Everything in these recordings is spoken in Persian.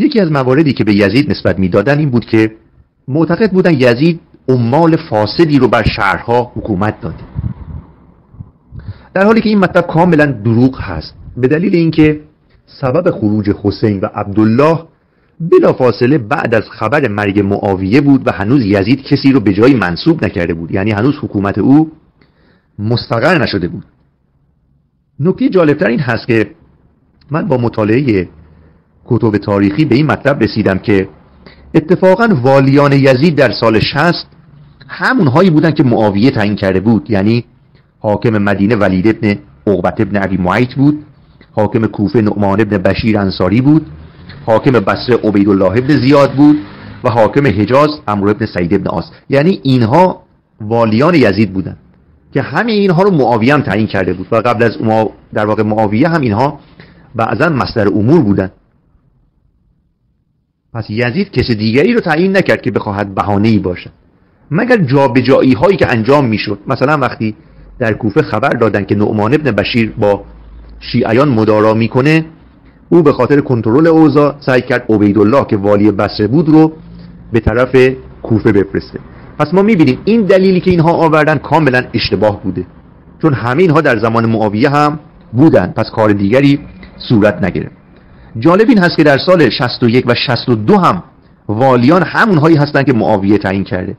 یکی از مواردی که به یزید نسبت می‌دادن این بود که معتقد بودن یزید عمال فاسدی رو بر شهرها حکومت داده. در حالی که این مطلب کاملا دروغ هست به دلیل اینکه سبب خروج حسین و عبدالله بلافاصله بعد از خبر مرگ معاویه بود و هنوز یزید کسی رو به جایی منصوب نکرده بود یعنی هنوز حکومت او مستقر نشده بود. نکته جالبتر این هست که من با مطالعه کتب تاریخی به این مطلب رسیدم که اتفاقا والیان یزید در سال 60 همونهایی بودن که معاویه تعیین کرده بود. یعنی حاکم مدینه ولید ابن عقبت ابن عبی معیط بود حاکم کوفه نعمان ابن بشیر انصاری بود حاکم بصره عبیدالله ابن زیاد بود و حاکم حجاز امر ابن سعید ابن آس یعنی اینها والیان یزید بودن که همه اینها رو معاویه هم تعیین کرده بود. و قبل از در واقع معاویه هم اینها بعضا مصدر امور بودن. پس یزید کسی دیگری رو تعیین نکرد که بخواهد بهانه‌ای باشد. مگر جابجایی هایی که انجام می‌شد مثلا وقتی در کوفه خبر دادن که نعمان ابن بشیر با شیعیان مدارا می‌کنه او به خاطر کنترل اوضاع سعی کرد عبیدالله که والی بصره بود رو به طرف کوفه بفرسته. پس ما می‌بینیم این دلیلی که اینها آوردن کاملا اشتباه بوده. چون همه اینها در زمان معاویه هم بودن. پس کار دیگری صورت نگرفت. جالب این هست که در سال 61 و 62 هم والیان همونهایی هستند که معاویه تعیین کرده.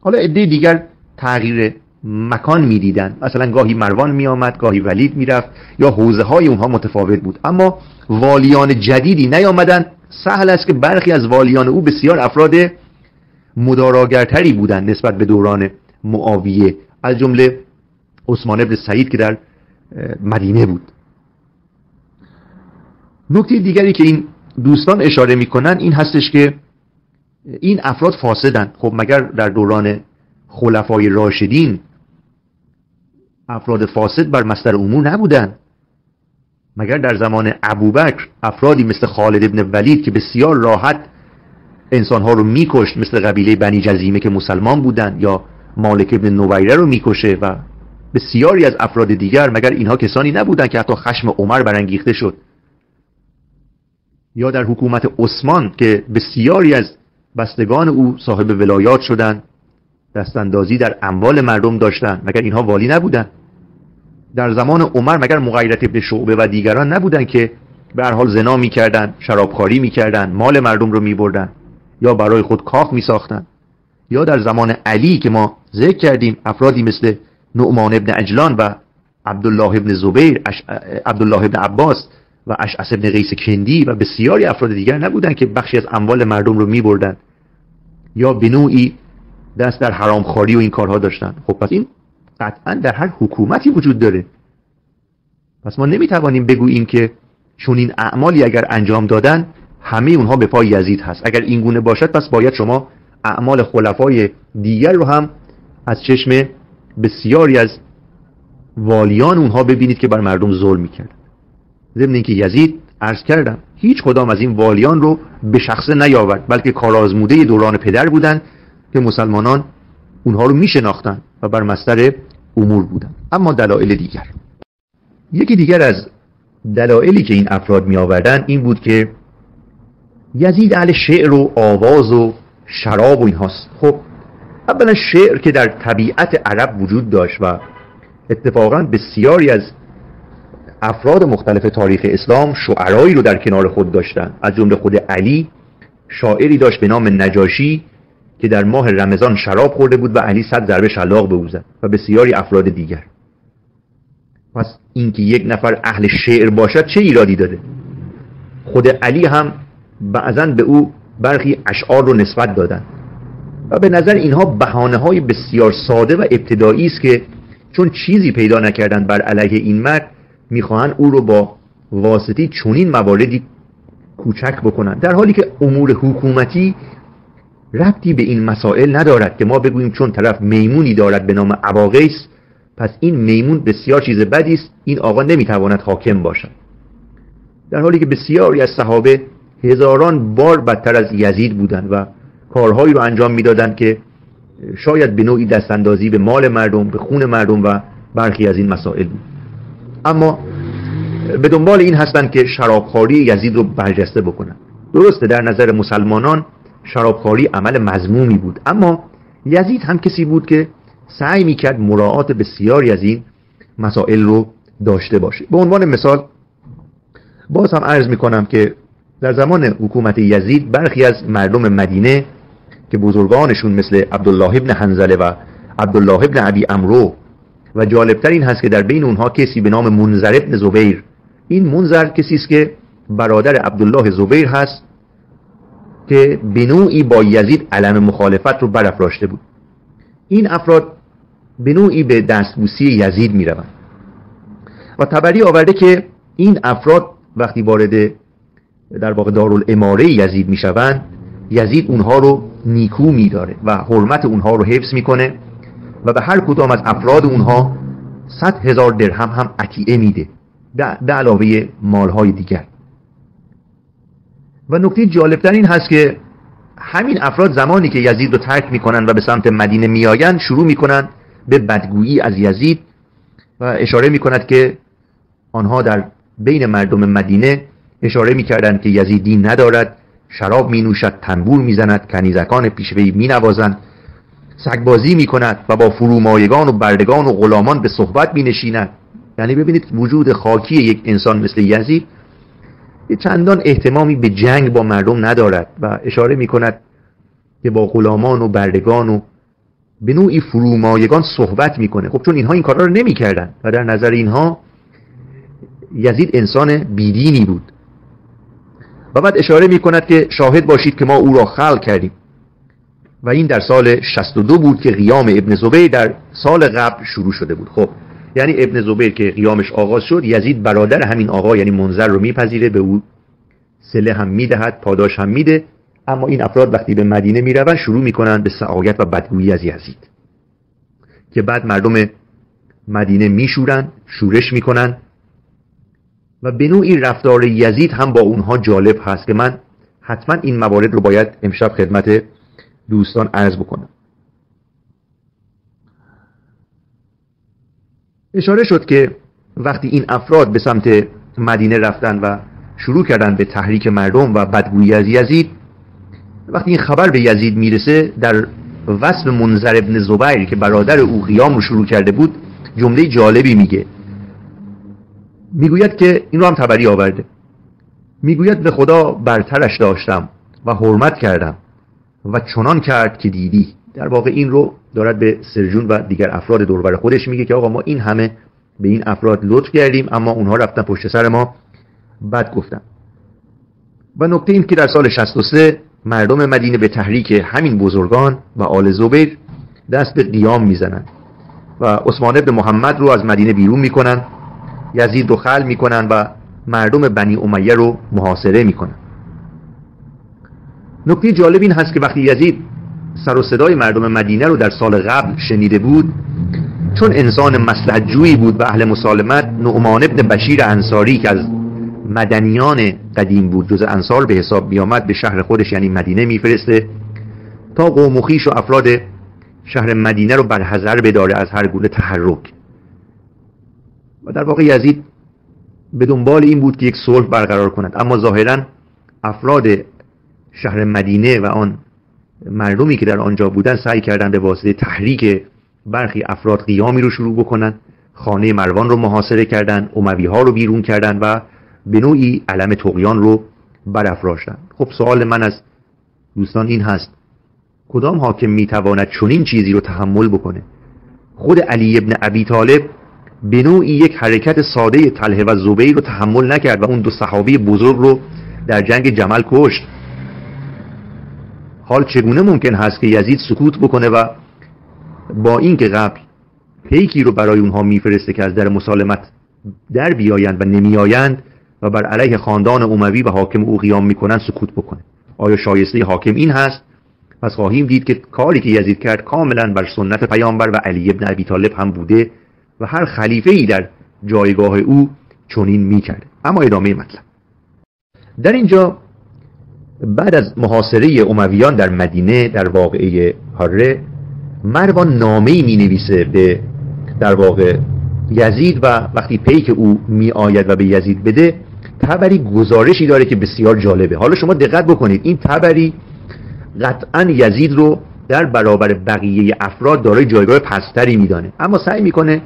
حالا عده دیگر تغییر مکان می‌دیدن. مثلا گاهی مروان میآمد گاهی ولید می‌رفت یا حوزه های اونها متفاوت بود. اما والیان جدیدی نیامدن. سهل است که برخی از والیان او بسیار افراد مداراگرتری بودند نسبت به دوران معاویه از جمله عثمان ابن سعید که در مدینه بود. نکته دیگری که این دوستان اشاره می‌کنن این هستش که این افراد فاسدن. خب مگر در دوران خلفای راشدین افراد فاسد بر مستر امور نبودن؟ مگر در زمان ابوبکر افرادی مثل خالد ابن ولید که بسیار راحت انسانها رو میکشت مثل قبیله بنی جزیمه که مسلمان بودن یا مالک ابن نویره رو می‌کشه و بسیاری از افراد دیگر مگر اینها کسانی نبودن که حتی خشم عمر برانگیخته شد؟ یا در حکومت عثمان که بسیاری از بستگان او صاحب ولایات شدند دستاندازی در اموال مردم داشتند مگر اینها والی نبودند. در زمان عمر مگر مغیرت ابن شعبه و دیگران نبودند که به هر حال زنا می‌کردند شرابکاری می‌کردند مال مردم رو میبردند یا برای خود کاخ میساختند. یا در زمان علی که ما ذکر کردیم افرادی مثل نعمان ابن اجلان و عبدالله ابن زبیر عبدالله ابن عباس و اشعث ابن قیس کندی و بسیاری افراد دیگر نبودند که بخشی از اموال مردم رو میبردند. یا به نوعی دست در حرامخواری و این کارها داشتن. خب پس این قطعا در هر حکومتی وجود داره. پس ما نمی‌توانیم بگوییم که چون این اعمالی اگر انجام دادن همه اونها به پای یزید هست. اگر این گونه باشد پس باید شما اعمال خلفای دیگر رو هم از چشم بسیاری از والیان اونها ببینید که بر مردم ظلم می‌کرد. ضمن اینکه یزید عرض کردم هیچ کدام از این والیان رو به شخصه نیاورد بلکه کارآزموده دوران پدر بودند که مسلمانان اونها رو میشناختند و بر مستر امور بودند. اما دلایل دیگر. یکی دیگر از دلایلی که این افراد می آوردن این بود که یزید اهل شعر و آواز و شراب و این هاست خب اولا شعر که در طبیعت عرب وجود داشت و اتفاقا بسیاری از افراد مختلف تاریخ اسلام شعرایی رو در کنار خود داشتن. از جمله خود علی شاعری داشت به نام نجاشی که در ماه رمضان شراب خورده بود و علی صد ضربه شلاق به او زد و بسیاری افراد دیگر. پس اینکه یک نفر اهل شعر باشد چه ایرادی داره؟ خود علی هم بعضا به او برخی اشعار رو نسبت دادن. و به نظر اینها بحانه های بسیار ساده و ابتدایی است که چون چیزی پیدا نکردند بر علیه این مرد می‌خواهند او رو با واسطی چنین مواردی کوچک بکنند در حالی که امور حکومتی ربطی به این مسائل ندارد که ما بگوییم چون طرف میمونی دارد به نام عواقیس پس این میمون بسیار چیز بدی است این آقا نمی‌تواند حاکم باشد. در حالی که بسیاری از صحابه هزاران بار بدتر از یزید بودند و کارهایی رو انجام می‌دادند که شاید به نوعی دستاندازی به مال مردم به خون مردم و برخی از این مسائل بود. اما به دنبال این هستند که شرابخواری یزید رو برجسته بکنن. درسته در نظر مسلمانان شرابخواری عمل مزمومی بود. اما یزید هم کسی بود که سعی می‌کرد مراعات بسیاری از این مسائل رو داشته باشه. به عنوان مثال باز هم عرض می‌کنم که در زمان حکومت یزید برخی از مردم مدینه که بزرگانشون مثل عبدالله ابن حنزله و عبدالله ابن عبی امرو و جالبتر این هست که در بین اونها کسی به نام منذر ابن زبیر. این منذر کسی است که برادر عبدالله زبیر هست که به با یزید علم مخالفت رو برافراشته بود. این افراد به نوعی به دستبوسی یزید می روند و تبری آورده که این افراد وقتی وارد در واقع دارالاماره یزید می شوند یزید اونها رو نیکو می داره و حرمت اونها رو حفظ می‌کنه. و به هر کدام از افراد اونها صد هزار درهم هم عطیعه میده به علاوه مالهای دیگر. و نکته جالبتر این هست که همین افراد زمانی که یزید رو ترک می‌کنن و به سمت مدینه میآیند شروع می‌کنن به بدگویی از یزید و اشاره می‌کند که آنها در بین مردم مدینه اشاره می‌کردند که یزید دین ندارد شراب می نوشد تنبور می‌زند کنیزکان پیشوی می نوازند سگبازی می کند و با فرومایگان و بردگان و غلامان به صحبت می نشیند یعنی ببینید وجود خاکی یک انسان مثل یزید یه چندان احتمامی به جنگ با مردم ندارد و اشاره می کند که با غلامان و بردگان و به نوعی فرومایگان صحبت می‌کنه. خب چون اینها این کارا رو نمی‌کردن و در نظر اینها یزید انسان بیدینی بود. و بعد اشاره می کند که شاهد باشید که ما او را خلق کردیم. و این در سال 62 بود که قیام ابن زبیر در سال قبل شروع شده بود. خب یعنی ابن زبیر که قیامش آغاز شد یزید برادر همین آقا یعنی منظر رو میپذیره به او سله هم می‌دهد پاداش هم میده اما این افراد وقتی به مدینه می‌روند شروع می‌کنند به سعایت و بدگویی از یزید که بعد مردم مدینه میشورند شورش می‌کنند و به نوعی رفتار یزید هم با اونها جالب هست که من حتما این موارد رو باید امشب خدمت دوستان عرض بکنم. اشاره شد که وقتی این افراد به سمت مدینه رفتن و شروع کردن به تحریک مردم و بدگویی از یزید وقتی این خبر به یزید می‌رسه در وصف منظر ابن زبیر که برادر او قیام رو شروع کرده بود جمله جالبی میگه. می‌گوید که این رو هم تبری آورده. می‌گوید به خدا برترش داشتم و حرمت کردم. و چنان کرد که دیدی. در واقع این رو دارد به سرجون و دیگر افراد دوربر خودش میگه که آقا ما این همه به این افراد لطف کردیم اما اونها رفتن پشت سر ما. بد گفتن و نکته این که در سال 63 مردم مدینه به تحریک همین بزرگان و آل زبیر دست به قیام می‌زنند و عثمان ابن محمد رو از مدینه بیرون می‌کنن یزید رو خل می‌کنن و مردم بنی امیه رو محاصره می‌کنن. نکته جالب این هست که وقتی یزید سر و صدای مردم مدینه رو در سال قبل شنیده بود چون انسان مسلحت جویی بود و اهل مسالمت نعمان ابن بشیر انصاری که از مدنیان قدیم بود جز انصار به حساب بیامد به شهر خودش یعنی مدینه میفرسته تا قوم و خیش و افراد شهر مدینه رو بر حذر بداره از هر گونه تحرک. و در واقع یزید به دنبال این بود که یک صلح برقرار کند. اما ظاهرا افراد شهر مدینه و آن مردمی که در آنجا بودن سعی کردند به واسطه تحریک برخی افراد قیامی رو شروع بکنن خانه مروان رو محاصره کردند اموی ها رو بیرون کردند و به نوعی علم تقیان رو برافراشتن. خب سوال من از دوستان این هست کدام حاکم می‌تواند چنین چیزی رو تحمل بکنه؟ خود علی ابن ابی طالب به نوعی یک حرکت ساده طلحه و زبیر رو تحمل نکرد و اون دو صحابی بزرگ رو در جنگ جمل کشت. حال چگونه ممکن هست که یزید سکوت بکنه و با اینکه قبل پیکی رو برای اونها میفرسته که از در مسالمت در بیایند و نمیآیند و بر علیه خاندان اوموی و حاکم او قیام می‌کنن سکوت بکنه. آیا شایسته حاکم این هست؟ پس خواهیم دید که کاری که یزید کرد کاملا بر سنت پیامبر و علی ابن ابی طالب هم بوده و هر خلیفه ای در جایگاه او چنین می‌کرد. اما ادامه مطلب. در اینجا بعد از محاصره امویان در مدینه در واقعه حره مروان نامه می نویسه به در واقع یزید و وقتی پیک او می آید و به یزید بده تبری گزارشی داره که بسیار جالبه. حالا شما دقت بکنید این تبری قطعا یزید رو در برابر بقیه افراد دارای جایگاه پستری میدانه. اما سعی می‌کنه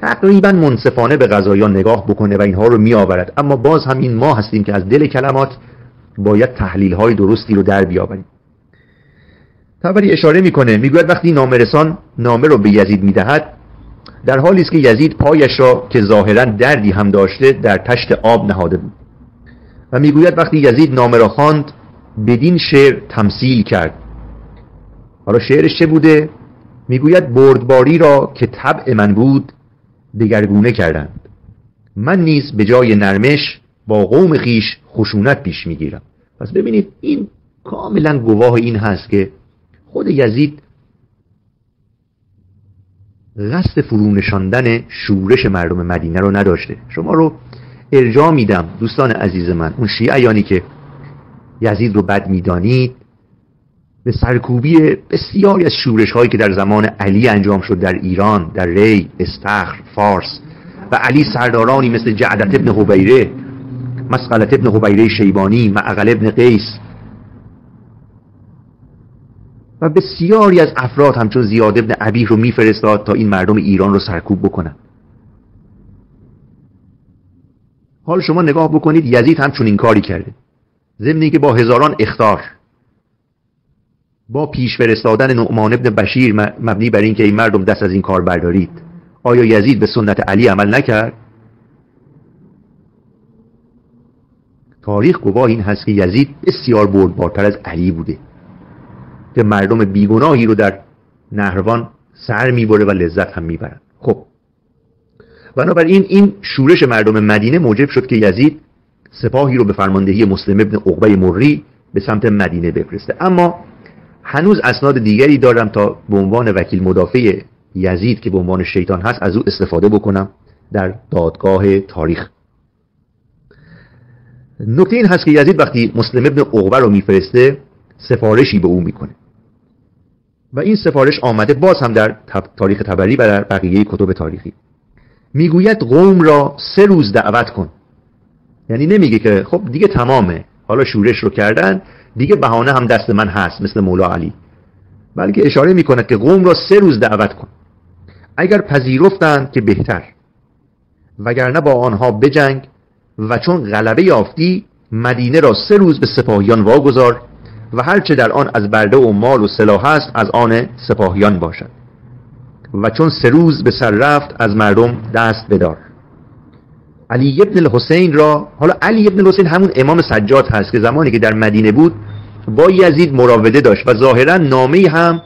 تقریبا منصفانه به غذایان نگاه بکنه و اینها رو میآورد. اما باز هم این ما هستیم که از دل کلمات باید تحلیل های درستی رو در بیاوریم. تبری اشاره می‌کنه می‌گوید وقتی نامرسان نامه رو به یزید می‌دهد در حالی است که یزید پایش را که ظاهرا دردی هم داشته در تشت آب نهاده بود. و می‌گوید وقتی یزید نامه را خواند بدین شعر تمثیل کرد. حالا شعرش چه بوده؟ می‌گوید بردباری را که طبع من بود دگرگونه کردند. من نیز به جای نرمش با قوم خیش خشونت پیش می‌گیرم. پس ببینید این کاملا گواه این هست که خود یزید قصد فرو نشاندن شورش مردم مدینه رو نداشته. شما رو ارجاع میدم دوستان عزیز من اون شیعیانی که یزید رو بد می‌دانید به سرکوبی بسیاری از شورش هایی که در زمان علی انجام شد در ایران در ری استخر فارس و علی سردارانی مثل جعدت ابن حبیره مسقلت ابن حبیره شیبانی معقل ابن قیس. و بسیاری از افراد همچون زیاد ابن عبیه رو میفرستاد تا این مردم ایران رو سرکوب بکنن. حال شما نگاه بکنید یزید همچون این کاری کرده. ضمن که با هزاران اختار با پیش فرستادن نعمان ابن بشیر مبنی بر اینکه این مردم دست از این کار بردارید. آیا یزید به سنت علی عمل نکرد؟ تاریخ گواه این هست که یزید بسیار بردبارتر از علی بوده. که مردم بیگناهی رو در نهروان سر می‌بره و لذت هم می‌برن. خب. بنابراین این شورش مردم مدینه موجب شد که یزید سپاهی رو به فرماندهی مسلم ابن عقبه مری به سمت مدینه بفرسته. اما هنوز اسناد دیگری دارم تا به عنوان وکیل مدافع یزید که به عنوان شیطان هست از او استفاده بکنم در دادگاه تاریخ. نکته این هست که یزید وقتی مسلم ابن عقبه رو میفرسته سفارشی به او می‌کنه. و این سفارش آمده باز هم در تاریخ تبری و در بقیه کتب تاریخی. می‌گوید قوم را سه روز دعوت کن. یعنی نمیگه که خب دیگه تمامه. حالا شورش رو کردن دیگه بهانه هم دست من هست مثل مولا علی. بلکه اشاره می‌کند که قوم را سه روز دعوت کن. اگر پذیرفتند که بهتر وگرنه با آنها بجنگ و چون غلبه یافتی مدینه را سه روز به سپاهیان واگذار و هرچه در آن از برده و مال و سلاح است از آن سپاهیان باشد. و چون سه روز به سر رفت از مردم دست بدار. علی ابن الحسین را حالا علی ابن الحسین همون امام سجاد هست که زمانی که در مدینه بود با یزید مراوده داشت و ظاهرا نامه هم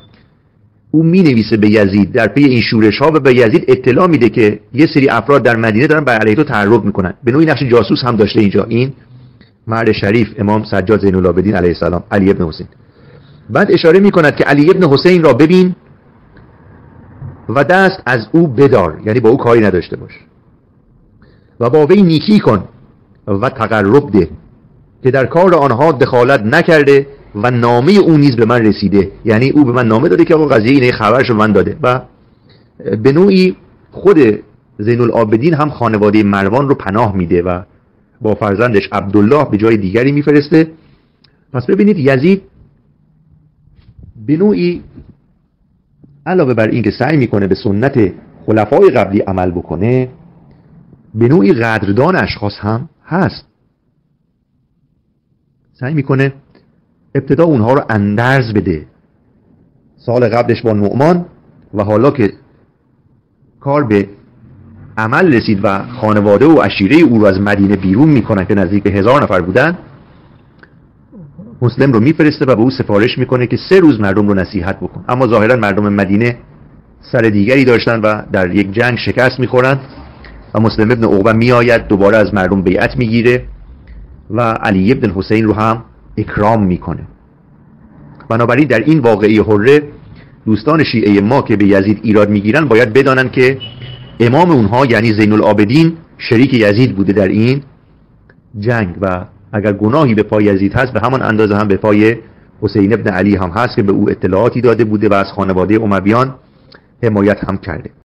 او می نویسه به یزید. در پی این شورش ها و به یزید اطلاع میده که یه سری افراد در مدینه دارن بر علیه تو تعرض می‌کنن. به نوعی نقش جاسوس هم داشته اینجا. این مرد شریف امام سجاد زین العابدین علیه السلام علی ابن حسین. بعد اشاره می کند که علی ابن حسین را ببین و دست از او بدار. یعنی با او کاری نداشته باش. و با وی نیکی کن و تقرب ده که در کار آنها دخالت نکرده و نامه او نیز به من رسیده. یعنی او به من نامه داده که آقا قضیه اینه خبرش من داده. و به نوعی خود زین العابدین هم خانواده مروان رو پناه میده و با فرزندش عبدالله به جای دیگری میفرسته. پس ببینید یزید به نوعی علاوه بر اینکه سعی می‌کنه به سنت خلفای قبلی عمل بکنه به نوعی قدردان اشخاص هم هست. سعی می‌کنه ابتدا اونها رو اندرز بده. سال قبلش با نعمان و حالا که کار به عمل رسید و خانواده و اشیره او رو از مدینه بیرون می‌کنن که نزدیک هزار نفر بودن مسلم رو میفرسته و به او سفارش می‌کنه که سه روز مردم رو نصیحت بکن. اما ظاهرا مردم مدینه سر دیگری داشتن و در یک جنگ شکست می‌خورند و مسلم ابن عقبه میآید دوباره از مردم بیعت می‌گیره و علی ابن حسین رو هم اکرام می‌کنه. بنابراین در این واقعی حره دوستان شیعه ما که به یزید ایراد می‌گیرن باید بدانن که امام اونها یعنی زین العابدین شریک یزید بوده در این جنگ و اگر گناهی به پای یزید هست به همان اندازه هم به پای حسین ابن علی هم هست که به او اطلاعاتی داده بوده و از خانواده امویان حمایت هم کرده.